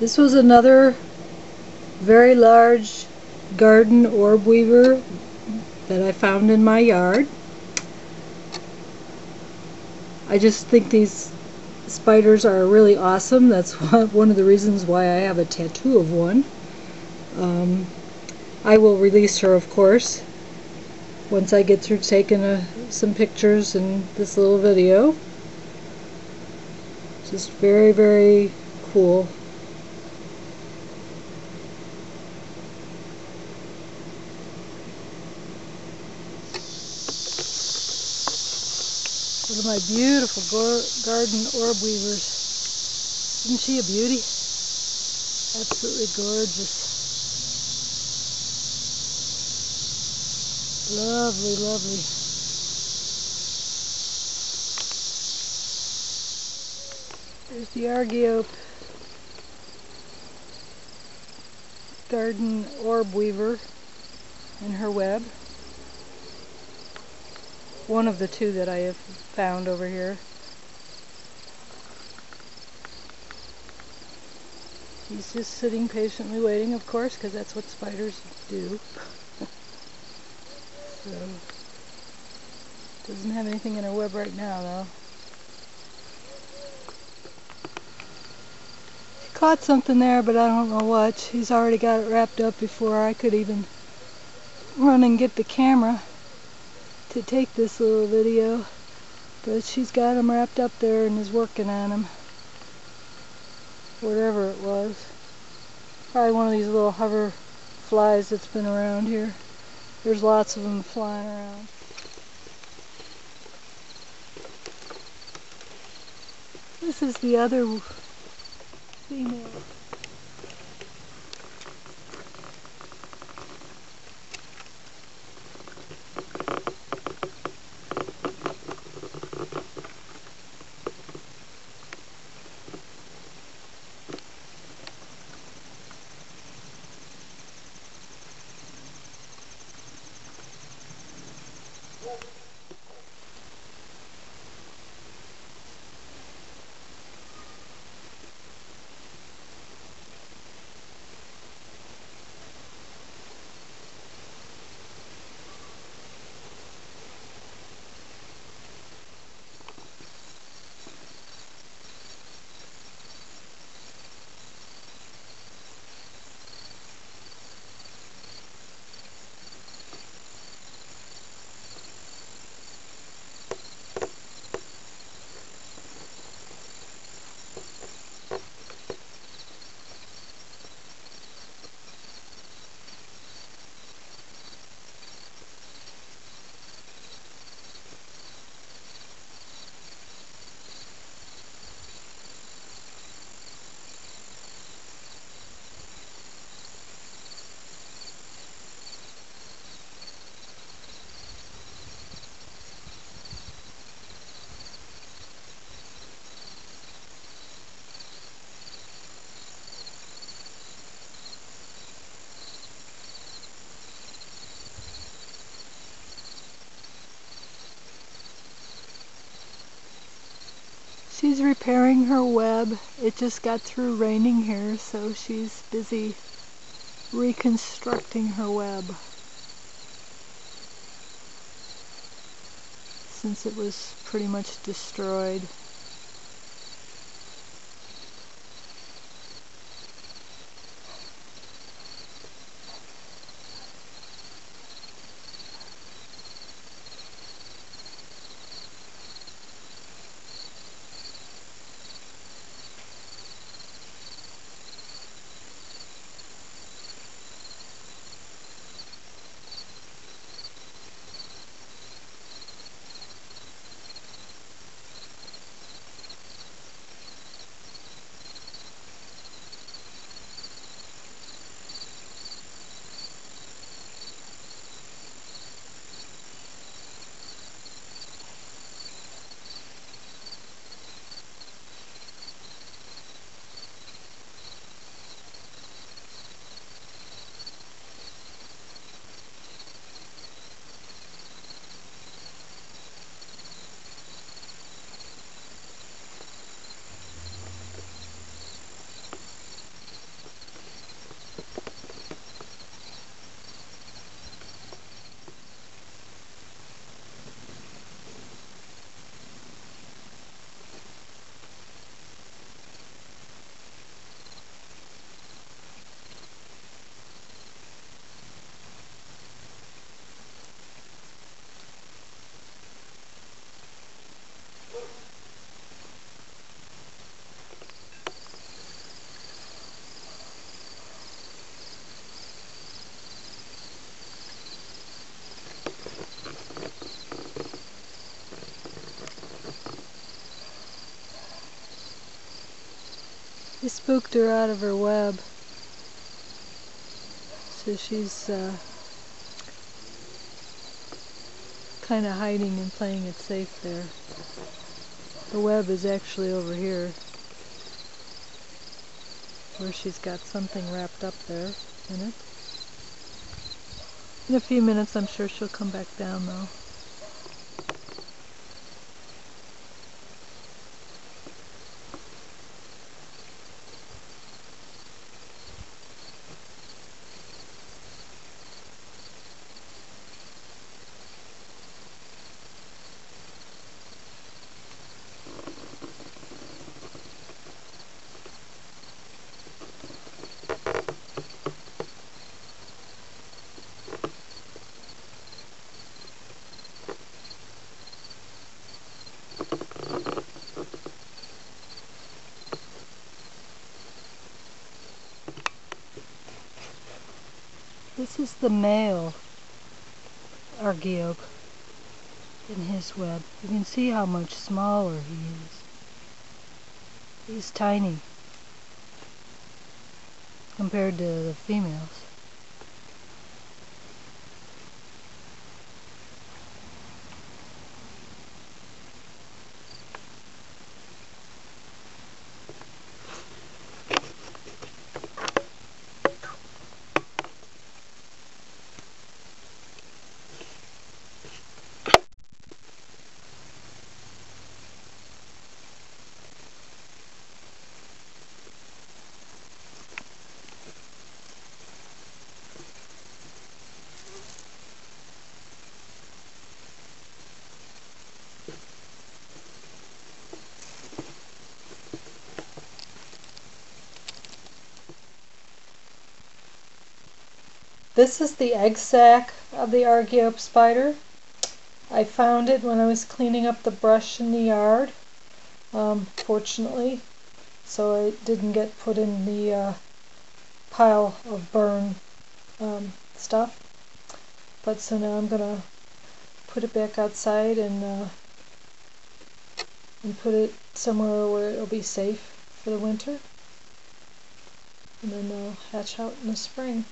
This was another very large garden orb weaver that I found in my yard. I just think these spiders are really awesome. That's one of the reasons why I have a tattoo of one. Um, I will release her, of course, once I get through taking a, some pictures and this little video. Just very, very cool. My beautiful garden orb weavers. Isn't she a beauty? Absolutely gorgeous. Lovely, lovely. There's the Argiope garden orb weaver in her web one of the two that I have found over here. He's just sitting patiently waiting, of course, because that's what spiders do. so, doesn't have anything in her web right now, though. She caught something there, but I don't know what. She's already got it wrapped up before I could even run and get the camera to take this little video but she's got them wrapped up there and is working on them whatever it was. Probably one of these little hover flies that's been around here. There's lots of them flying around. This is the other female She's repairing her web. It just got through raining here, so she's busy reconstructing her web. Since it was pretty much destroyed. They spooked her out of her web. So she's uh, kind of hiding and playing it safe there. The web is actually over here where she's got something wrapped up there in it. In a few minutes I'm sure she'll come back down though. This is the male Argiope in his web. You can see how much smaller he is. He's tiny compared to the females. This is the egg sac of the Argiope spider. I found it when I was cleaning up the brush in the yard, um, fortunately, so it didn't get put in the uh, pile of burn um, stuff. But so now I'm gonna put it back outside and uh, and put it somewhere where it'll be safe for the winter, and then they'll hatch out in the spring.